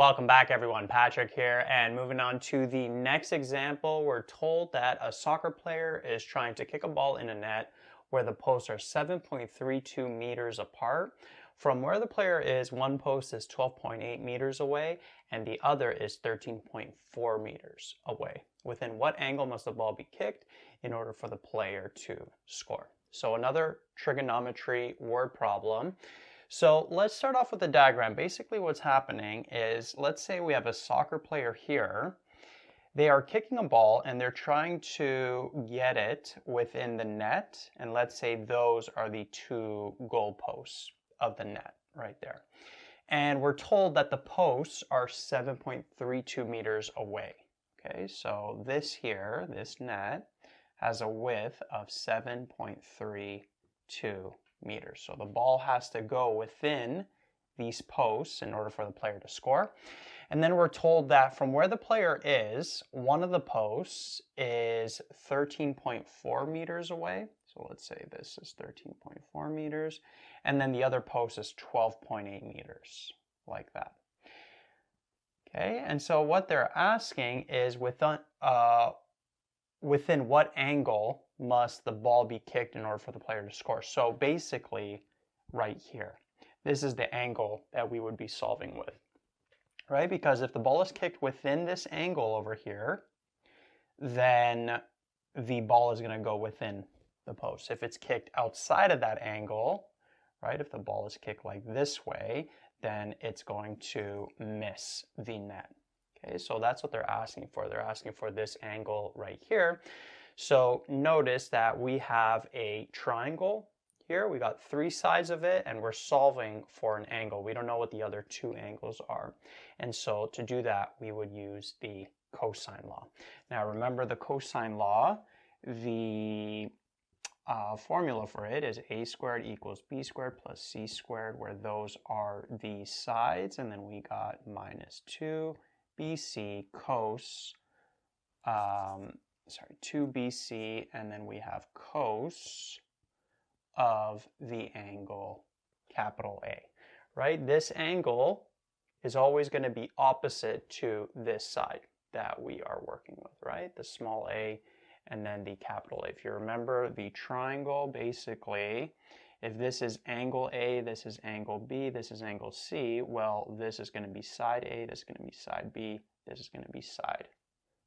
Welcome back everyone, Patrick here, and moving on to the next example, we're told that a soccer player is trying to kick a ball in a net where the posts are 7.32 meters apart. From where the player is, one post is 12.8 meters away and the other is 13.4 meters away. Within what angle must the ball be kicked in order for the player to score? So another trigonometry word problem. So let's start off with the diagram. Basically what's happening is, let's say we have a soccer player here. They are kicking a ball and they're trying to get it within the net. And let's say those are the two goal posts of the net right there. And we're told that the posts are 7.32 meters away. Okay, so this here, this net, has a width of 7.32 meters. So the ball has to go within these posts in order for the player to score. And then we're told that from where the player is, one of the posts is 13.4 meters away. So let's say this is 13.4 meters. And then the other post is 12.8 meters, like that. Okay, and so what they're asking is within, uh, within what angle must the ball be kicked in order for the player to score. So basically, right here, this is the angle that we would be solving with, right? Because if the ball is kicked within this angle over here, then the ball is going to go within the post. If it's kicked outside of that angle, right, if the ball is kicked like this way, then it's going to miss the net. Okay, so that's what they're asking for. They're asking for this angle right here. So notice that we have a triangle here. We got three sides of it and we're solving for an angle. We don't know what the other two angles are. And so to do that, we would use the cosine law. Now remember the cosine law, the uh, formula for it is a squared equals b squared plus c squared, where those are the sides, and then we got minus 2 bc cos um, sorry, 2BC, and then we have cos of the angle capital A, right? This angle is always going to be opposite to this side that we are working with, right? The small a and then the capital A. If you remember the triangle, basically, if this is angle A, this is angle B, this is angle C, well, this is going to be side A, this is going to be side B, this is going to be side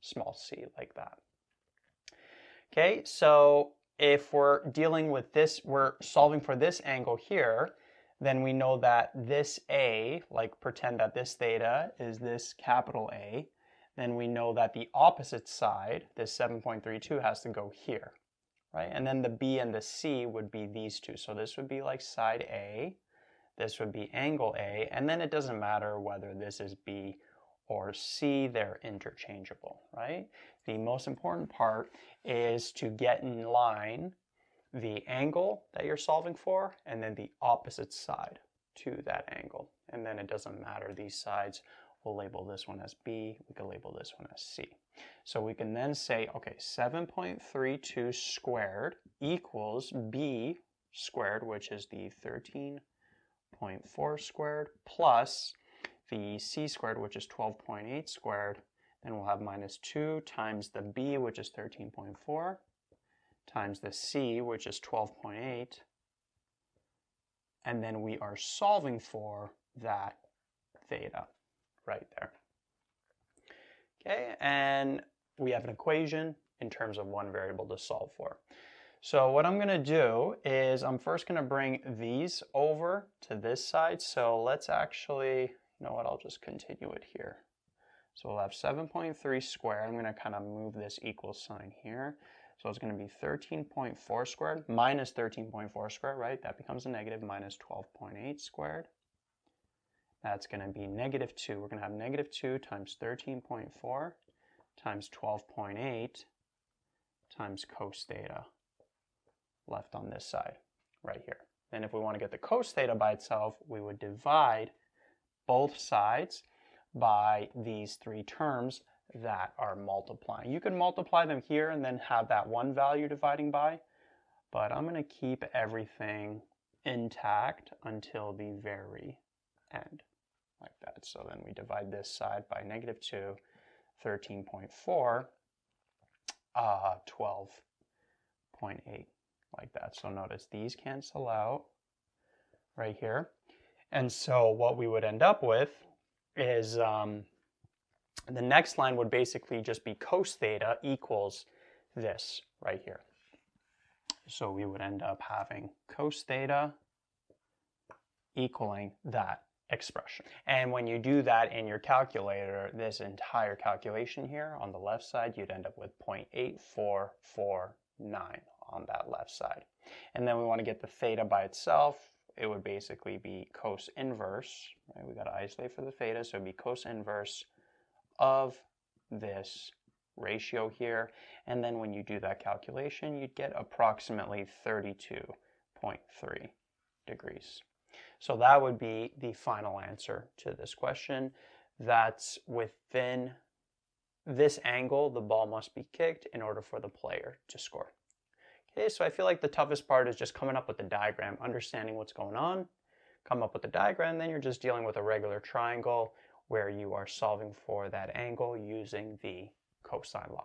small c, like that. Okay, so if we're dealing with this, we're solving for this angle here, then we know that this A, like pretend that this theta is this capital A, then we know that the opposite side, this 7.32, has to go here, right? And then the B and the C would be these two. So this would be like side A, this would be angle A, and then it doesn't matter whether this is B or C, they're interchangeable, right? The most important part is to get in line the angle that you're solving for and then the opposite side to that angle. And then it doesn't matter, these sides, we'll label this one as B, we can label this one as C. So we can then say, okay, 7.32 squared equals B squared, which is the 13.4 squared, plus the c squared, which is 12.8 squared, then we'll have minus 2 times the b, which is 13.4, times the c, which is 12.8, and then we are solving for that theta right there. Okay, and we have an equation in terms of one variable to solve for. So what I'm going to do is I'm first going to bring these over to this side. So let's actually, you know what, I'll just continue it here. So we'll have 7.3 squared. I'm going to kind of move this equal sign here. So it's going to be 13.4 squared minus 13.4 squared, right? That becomes a negative minus 12.8 squared. That's going to be negative 2. We're going to have negative 2 times 13.4 times 12.8 times cos theta left on this side right here. Then if we want to get the cos theta by itself, we would divide both sides by these three terms that are multiplying. You can multiply them here and then have that one value dividing by, but I'm going to keep everything intact until the very end. Like that. So then we divide this side by negative 2, 13.4, uh, 12.8, like that. So notice these cancel out right here. And so what we would end up with is um, the next line would basically just be cos theta equals this right here. So we would end up having cos theta equaling that expression. And when you do that in your calculator, this entire calculation here on the left side, you'd end up with 0.8449 on that left side. And then we want to get the theta by itself. It would basically be cos inverse. Right? We got to isolate for the theta, so it'd be cos inverse of this ratio here. And then when you do that calculation, you'd get approximately 32.3 degrees. So that would be the final answer to this question. That's within this angle, the ball must be kicked in order for the player to score. Okay, so I feel like the toughest part is just coming up with the diagram, understanding what's going on, come up with the diagram, then you're just dealing with a regular triangle where you are solving for that angle using the cosine law.